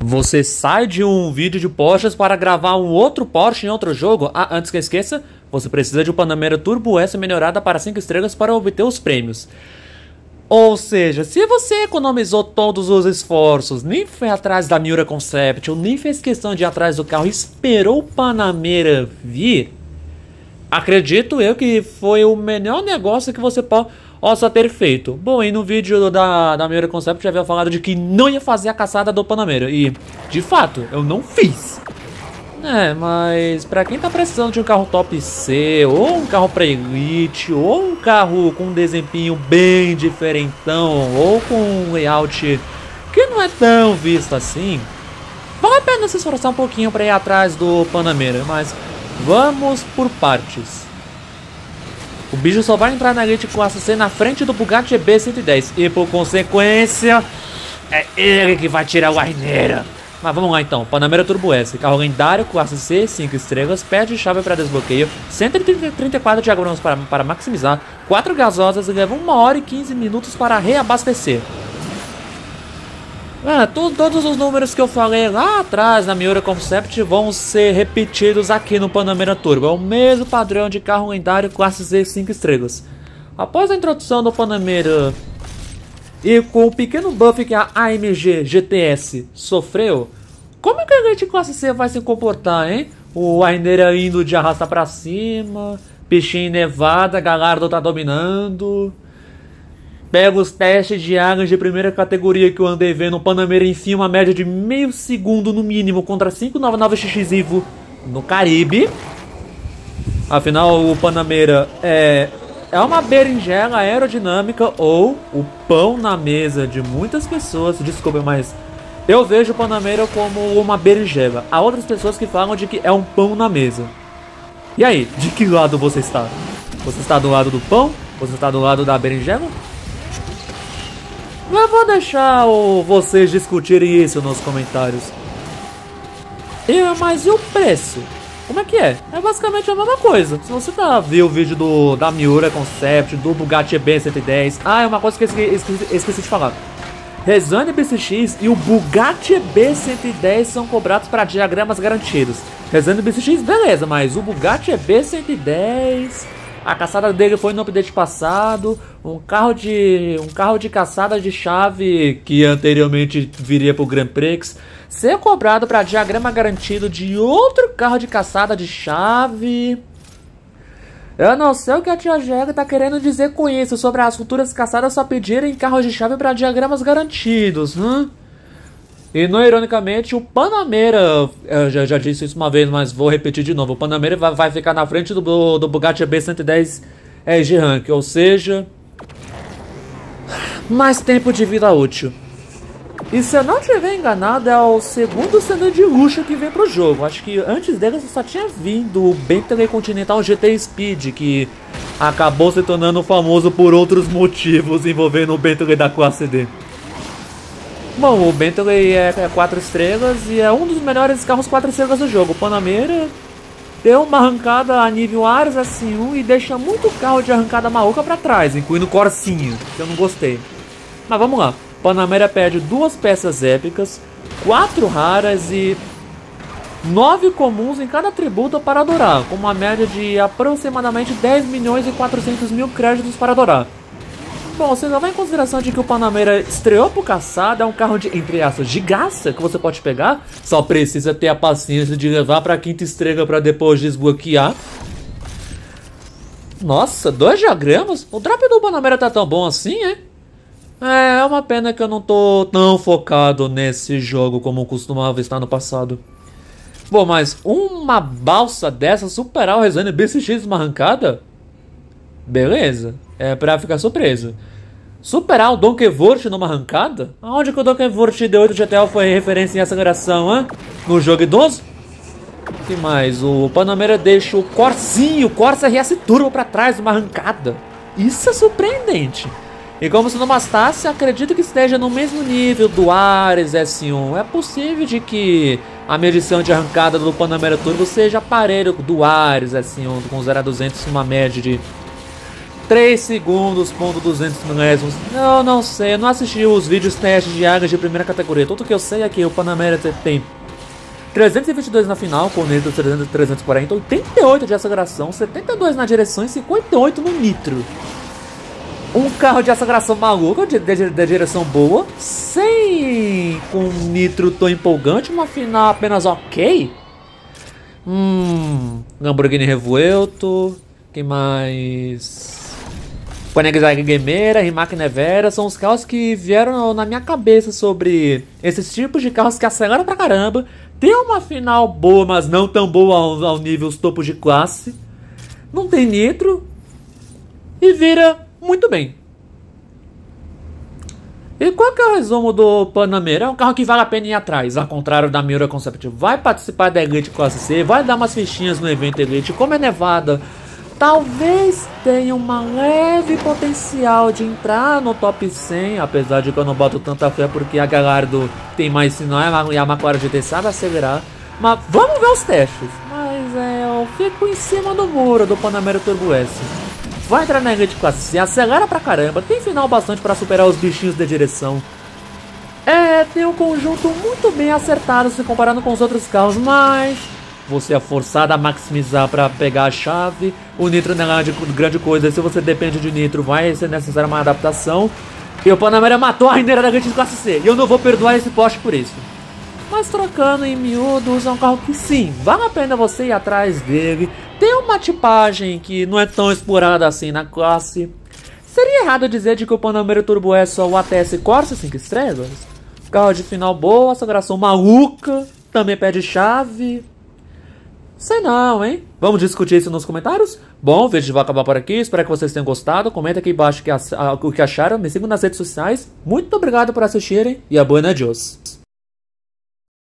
Você sai de um vídeo de Porsches para gravar um outro Porsche em outro jogo? Ah, antes que eu esqueça, você precisa de um Panamera Turbo S melhorada para 5 estrelas para obter os prêmios. Ou seja, se você economizou todos os esforços, nem foi atrás da Miura Concept, ou nem fez questão de ir atrás do carro esperou o Panamera vir, acredito eu que foi o melhor negócio que você pode possa ter feito. Bom, e no vídeo da, da Miura Concept já havia falado de que não ia fazer a caçada do Panamera. E, de fato, eu não fiz. É, mas pra quem tá precisando de um carro top C, ou um carro pra elite, ou um carro com um desempenho bem diferentão, ou com um layout que não é tão visto assim, vale a pena se esforçar um pouquinho pra ir atrás do Panamera, mas vamos por partes. O bicho só vai entrar na elite com ACC na frente do Bugatti EB110 e por consequência é ele que vai tirar o Arneira. Mas vamos lá então, Panamera Turbo S, carro lendário com ACC 5 estrelas, perde chave para desbloqueio, 134 diagramas para, para maximizar, 4 gasosas e leva 1 hora e 15 minutos para reabastecer. Ah, tu, todos os números que eu falei lá atrás na Miura Concept vão ser repetidos aqui no Panamera Turbo. É o mesmo padrão de carro lendário classe Z 5 estrelas. Após a introdução do Panamera e com o pequeno buff que a AMG GTS sofreu, como é que a gente classe C vai se comportar, hein? O Aineira indo de arrasta pra cima, Pichinho Nevada, Galardo tá dominando. Pega os testes de águas de primeira categoria que eu andei vendo, o Panamera enfia uma média de meio segundo no mínimo contra 599XX Ivo no Caribe. Afinal, o Panamera é é uma berinjela aerodinâmica ou o pão na mesa de muitas pessoas. Desculpa, mas eu vejo o Panamera como uma berinjela. Há outras pessoas que falam de que é um pão na mesa. E aí, de que lado você está? Você está do lado do pão? Você está do lado da berinjela? Eu vou deixar o, vocês discutirem isso nos comentários. E, mas e o preço? Como é que é? É basicamente a mesma coisa. Se você tá ver o vídeo do da Miura Concept, do Bugatti EB110. Ah, é uma coisa que eu esqueci, esqueci, esqueci de falar. Resane BCX e o Bugatti EB110 são cobrados para diagramas garantidos. Resane BCX, beleza, mas o Bugatti EB110, a caçada dele foi no update passado, um carro de um carro de caçada de chave que anteriormente viria para o Grand Prix ser cobrado para diagrama garantido de outro carro de caçada de chave. Eu não sei o que a tia Jega tá querendo dizer com isso, sobre as futuras caçadas só pedirem carros de chave para diagramas garantidos, hum? E não ironicamente, o Panamera, eu já, já, disse isso uma vez, mas vou repetir de novo, o Panamera vai, vai ficar na frente do, do Bugatti B110 RG Rank, ou seja, mais tempo de vida útil. E se eu não estiver enganado, é o segundo sedã de luxo que vem pro jogo. Acho que antes dele só tinha vindo o Bentley Continental GT Speed, que acabou se tornando famoso por outros motivos envolvendo o Bentley da classe D. Bom, o Bentley é 4 é estrelas e é um dos melhores carros 4 estrelas do jogo. O Panamera deu uma arrancada a nível Ares S1 e deixa muito carro de arrancada maluca para trás, incluindo o Corsinha, que eu não gostei. Mas vamos lá. Panamera perde duas peças épicas, quatro raras e nove comuns em cada tributo para adorar, com uma média de aproximadamente 10 milhões e 400 mil créditos para adorar. Bom, você levar em consideração de que o Panamera estreou por caçada, é um carro de, entre aspas, de graça que você pode pegar, só precisa ter a paciência de levar para a quinta estrela para depois desbloquear. Nossa, dois diagramas? O drop do Panamera tá tão bom assim, é? É, é uma pena que eu não tô tão focado nesse jogo como costumava estar no passado. Bom, mas uma balsa dessa superar o Resane BCX uma arrancada? Beleza, é pra ficar surpreso. Superar o Donkey Vort numa arrancada? Aonde que o Donkey Vort D8 GTL foi referência em aceleração, hein? No jogo idoso? que mais? O Panamera deixa o Corsinho, o Corsa RS Turbo pra trás numa arrancada. Isso é surpreendente. E como se não bastasse, acredito que esteja no mesmo nível do Ares S1. É possível de que a medição de arrancada do Panamera Turbo seja aparelho do Ares S1 com 0 a 200 uma média de 3 segundos, ponto 200 milésimos. Eu não sei, eu não assisti os vídeos testes de águas de primeira categoria. Tudo que eu sei é que o Panamera tem 322 na final, com o Nitro 340, 88 de aceleração, 72 na direção e 58 no Nitro. Um carro de aceleração maluco, de, de, de direção boa, sem com Nitro tão empolgante, uma final apenas ok. Hum, Lamborghini Revuelto, que mais? Koenigsegg Gemera, Rimac Nevera, são os carros que vieram na minha cabeça sobre esses tipos de carros que aceleram pra caramba, tem uma final boa, mas não tão boa ao, ao nível os topos de classe, não tem nitro e vira muito bem. E qual que é o resumo do Panamera? É um carro que vale a pena ir atrás, ao contrário da Miura Concept. Vai participar da Elite Classe C, vai dar umas fichinhas no evento Elite. Como é Nevada, talvez tenha uma leve potencial de entrar no top 100, apesar de que eu não boto tanta fé porque a Galardo tem mais sinal e a McLaren GT sabe acelerar. Mas vamos ver os testes. Mas é, eu fico em cima do muro do Panamera Turbo S. Vai entrar na Elite Classe C, acelera pra caramba, tem final bastante para superar os bichinhos de direção. É, tem um conjunto muito bem acertado se comparando com os outros carros, mas você é forçado a maximizar para pegar a chave. O nitro não é de grande coisa, se você depende de nitro, vai ser necessária uma adaptação. E o Panamera matou a rendeira da Grande Classe C, e eu não vou perdoar esse poste por isso. Mas trocando em miúdos, é um carro que sim, vale a pena você ir atrás dele. Tem uma tipagem que não é tão explorada assim na classe. Seria errado dizer de que o Panamera Turbo é só o ATS Corsa 5 estrelas? Carro de final boa, aceleração maluca, também pede chave. Sei não, hein? Vamos discutir isso nos comentários? Bom, o vídeo vai acabar por aqui. Espero que vocês tenham gostado. Comenta aqui embaixo o que acharam. Me sigam nas redes sociais. Muito obrigado por assistirem e a boa Deus.